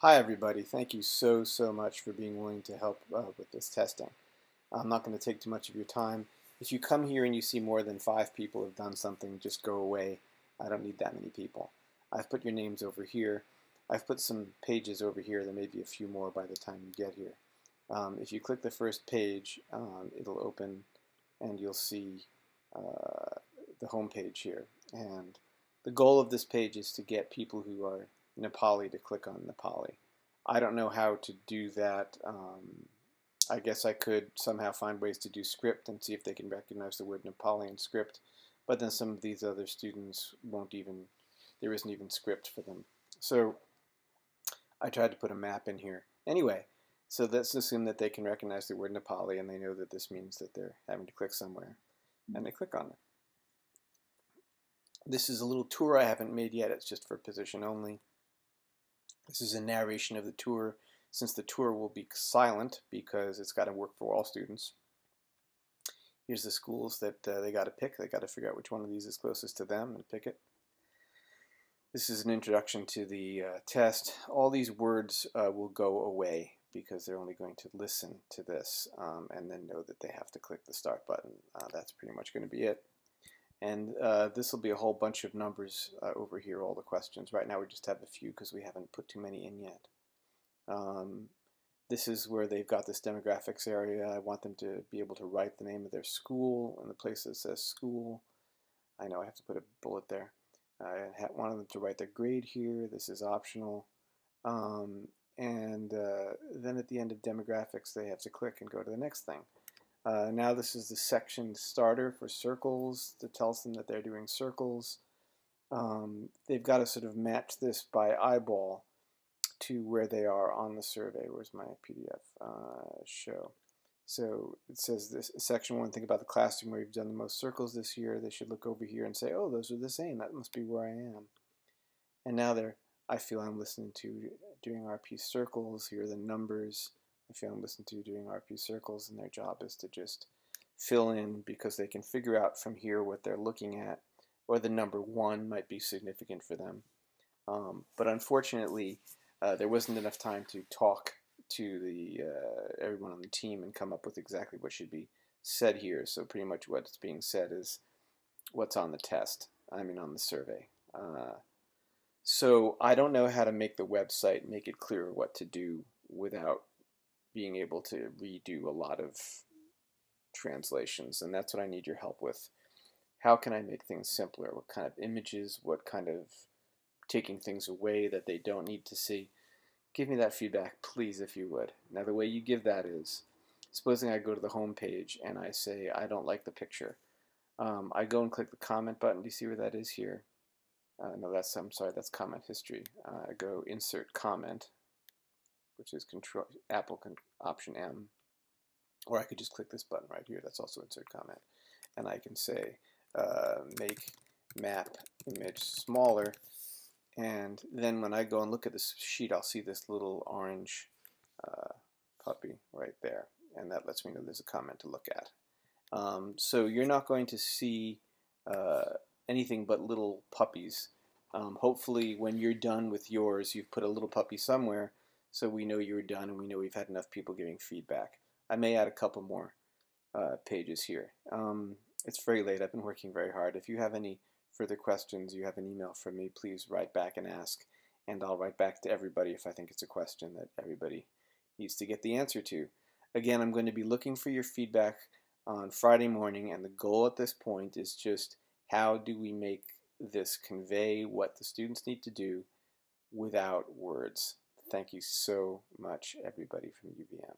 Hi everybody, thank you so, so much for being willing to help uh, with this testing. I'm not going to take too much of your time. If you come here and you see more than five people have done something, just go away. I don't need that many people. I've put your names over here. I've put some pages over here. There may be a few more by the time you get here. Um, if you click the first page, um, it'll open and you'll see uh, the home page here. And the goal of this page is to get people who are Nepali to click on Nepali. I don't know how to do that. Um, I guess I could somehow find ways to do script and see if they can recognize the word Nepali in script, but then some of these other students won't even, there isn't even script for them. So I tried to put a map in here. Anyway, so let's assume that they can recognize the word Nepali and they know that this means that they're having to click somewhere, and they click on it. This is a little tour I haven't made yet, it's just for position only. This is a narration of the tour, since the tour will be silent because it's got to work for all students. Here's the schools that uh, they got to pick. They got to figure out which one of these is closest to them and pick it. This is an introduction to the uh, test. All these words uh, will go away because they're only going to listen to this um, and then know that they have to click the start button. Uh, that's pretty much going to be it. And uh, this will be a whole bunch of numbers uh, over here, all the questions. Right now we just have a few because we haven't put too many in yet. Um, this is where they've got this demographics area. I want them to be able to write the name of their school and the place that says school. I know I have to put a bullet there. I wanted them to write their grade here. This is optional. Um, and uh, then at the end of demographics, they have to click and go to the next thing. Uh, now this is the section starter for circles that tells them that they're doing circles. Um, they've got to sort of match this by eyeball to where they are on the survey. Where's my PDF uh, show? So it says this section one, think about the classroom where you've done the most circles this year. They should look over here and say, oh, those are the same. That must be where I am. And now they're, I feel I'm listening to doing RP circles. Here are the numbers. I feel I'm listening to doing RP circles, and their job is to just fill in because they can figure out from here what they're looking at, or the number one might be significant for them. Um, but unfortunately, uh, there wasn't enough time to talk to the uh, everyone on the team and come up with exactly what should be said here. So pretty much what's being said is what's on the test. I mean on the survey. Uh, so I don't know how to make the website make it clear what to do without being able to redo a lot of translations, and that's what I need your help with. How can I make things simpler? What kind of images? What kind of taking things away that they don't need to see? Give me that feedback, please, if you would. Now, the way you give that is, supposing I go to the home page and I say, I don't like the picture. Um, I go and click the comment button. Do you see where that is here? Uh, no, that's, I'm sorry, that's comment history. Uh, I go insert comment, which is control Apple con option M. Or I could just click this button right here. That's also insert comment. And I can say uh, make map image smaller. And then when I go and look at this sheet, I'll see this little orange uh, puppy right there. And that lets me know there's a comment to look at. Um, so you're not going to see uh, anything but little puppies. Um, hopefully when you're done with yours, you've put a little puppy somewhere so we know you're done and we know we've had enough people giving feedback. I may add a couple more uh, pages here. Um, it's very late. I've been working very hard. If you have any further questions, you have an email from me, please write back and ask, and I'll write back to everybody if I think it's a question that everybody needs to get the answer to. Again, I'm going to be looking for your feedback on Friday morning, and the goal at this point is just how do we make this convey what the students need to do without words. Thank you so much, everybody from UVM.